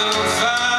survive